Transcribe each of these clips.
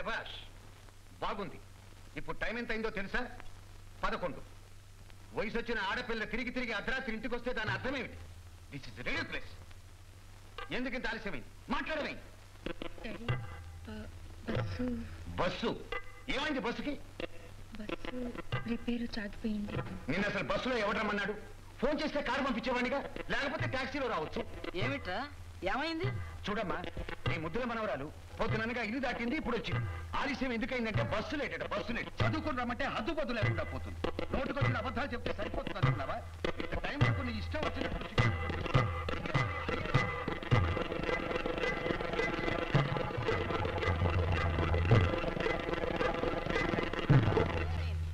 శభాష్ బాగుంది. ఇప్పుడు టైం ఎంత అయిందో తెలుసా? పదకొండు. వయసు వచ్చిన ఆడపిల్ల తిరిగి తిరిగి అర్ధరాత్రి ఇంటికి వస్తే దాని అర్థం ఏమిటి దిస్ ఇస్ రేడియో ప్లేస్ ఎందుకు ఇంత ఆలస్యమైంది? మాట్లాడమే. బస్సు. బస్సు? ఏమైంది బస్సుకి? బస్సు రిపేరు చాగిపోయింది నిన్న అసలు బస్సులో ఎవడు రమ్మన్నాడు? ఫోన్ చేస్తే కారు పంపించేవాడిగా? లేకపోతే టాక్సీలో రావచ్చు? ఏమిట్రా? ఏమైంది? చూడమ్మా నీ ముద్దుల మనవరాలు పొద్దుననగా ఇల్లు దాటింది ఇప్పుడు వచ్చింది. ఆలస్యం ఎందుకైందంటే బస్సు లేటట బస్సు లేట్. చదువుకుని రమ్మంటే హద్దుపద్దు లేకుండా పోతుంది. నోటుకొచ్చిన అబద్ధాలు చెప్తే సరిపోతుంది అనుకున్నావా? టైం వరకు నీ ఇష్టం వచ్చినప్పుడు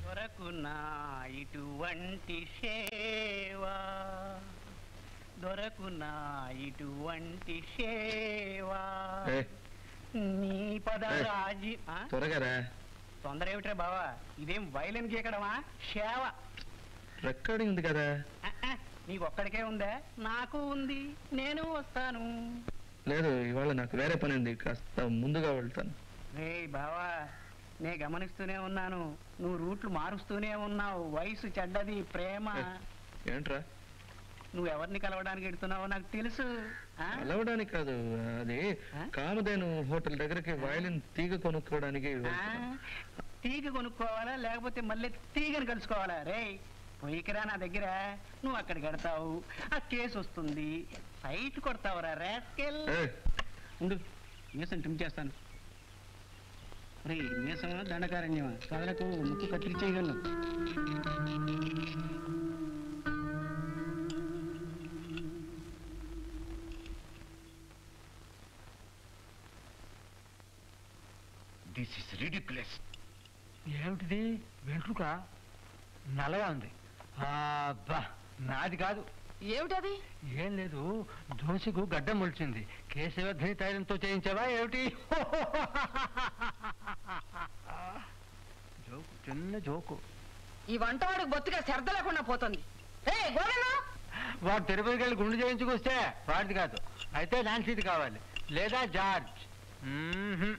దొరకునా ఇటువంటి సేవా? దొరకునా ఇటువంటి సేవా. నీ పదరాజి ఆ? త్వరగా రా. తొందర ఏమిట్రా బావా? ఇదేం వైలెన్ గీకడమా? సేవ రికార్డింగ్ ఉంది కదా. నీకు ఒక్కడికే ఉందా? నాకు ఉంది. నేను వస్తాను. లేదు ఇవాళ నాకు వేరే పని ఉంది. కాస్త ముందుగా వెళ్తాను. రే బావా నే గమనిస్తూనే ఉన్నాను. నువ్వు రూట్లు మారుస్తూనే ఉన్నావు. వయసు చెడ్డది ప్రేమ. ఏంట్రా? నువ్వు ఎవరిని కలవడానికి వెళ్తున్నావో నాకు తెలుసు. ఆ? కలవడానికి కాదు అది ఆ? కామధేను హోటల్ దగ్గరికి వయలిన్ తీగ కొనుక్కోవడానికి ఆ? వెళ్తున్నాను. తీగ కొనుక్కోవాలా లేకపోతే మళ్ళీ తీగని కలుసుకోవాలా? రే పొయ్యికిరా నా దగ్గర. నువ్వు అక్కడికి వెడతావు ఆ కేసు వస్తుంది. సైట్ కొడతావురా రాస్కెల్. ఏయ్, ఉండు. మీసం ట్రిమ్ చేస్తాను. రే మీసం దండకారణ్యమా? కదలకు ముక్కు కత్తిరించేయగలను దిస్ ఇస్ రిడిక్యులస్ ఏమిటిది? వెంట్రుక? నల్లగా ఉంది. అబ్బా నాది కాదు. ఏమిటది? ఏం లేదు దోశకు గడ్డం మొలిచింది. కేశవధ్ని తైలంతో చేయించావా? ఏమిటి? జోకు చిన్న జోకు. ఈ వంటవాడికి బొత్తిగా శ్రద్ధ లేకుండా పోతుంది. ఏ గోవిందా! వాడు తిరుపతికి వెళ్ళి గుండు చేయించుకొస్తే వాడిది కాదు. అయితే నాన్సీది కావాలి. లేదా జార్జ్. మ్మ్హ్మ్.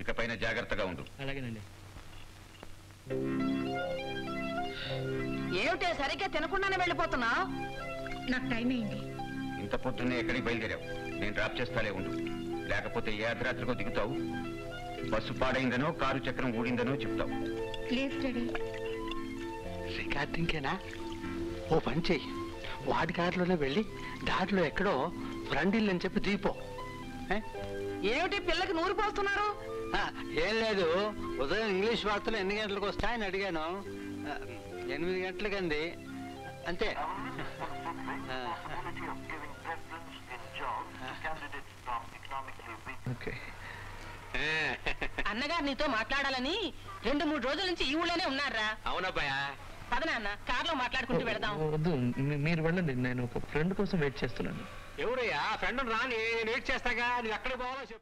ఇకపైన జాగ్రత్తగా ఉండు. అలాగేనండి. ఏమిటే సరిగ్గా తినకుండానే వెళ్ళిపోతున్నా? నాకు టైం అయింది. ఇంత పొద్దున్నే ఎక్కడికి బయలుదేరావు? నేను డ్రాప్ చేస్తాలే ఉండు. లేకపోతే ఏ అర్ధరాత్రికో దిగుతావు? బస్సు పాడైందనో కారు చక్రం ఊడిందనో చెప్తావు. లేదు డాడీ. రికార్డింకేనా ఓ పని చెయ్యి. వాడి కారులోనే వెళ్ళి దారిలో ఎక్కడో ఫ్రంట్ ఇల్లు అని చెప్పి దీపో ఏ? ఏమిటి పిల్లకి నూరు పోస్తున్నారు? ఆ, ఏం లేదు. ఉదయం ఇంగ్లీష్ వార్తలు ఎన్ని గంటలకు వస్తాయని అడిగాను. ఎనిమిది గంటలకంది అంతే. అన్నగారు నీతో మాట్లాడాలని రెండు మూడు రోజుల నుంచి ఈ ఊళ్ళోనే ఉన్నారా? అవునబ్బాయా పద నాన్న కార్లో మాట్లాడుకుంటూ వెళదాం. వద్దు మీరు వెళ్ళండి. నేను ఒక ఫ్రెండ్ కోసం వెయిట్ చేస్తున్నాను. ఎవరయ్యా? ఫ్రెండ్ రాని నేను వెయిట్ చేస్తాగా? నువ్వు ఎక్కడ పోవాలో చెప్పు.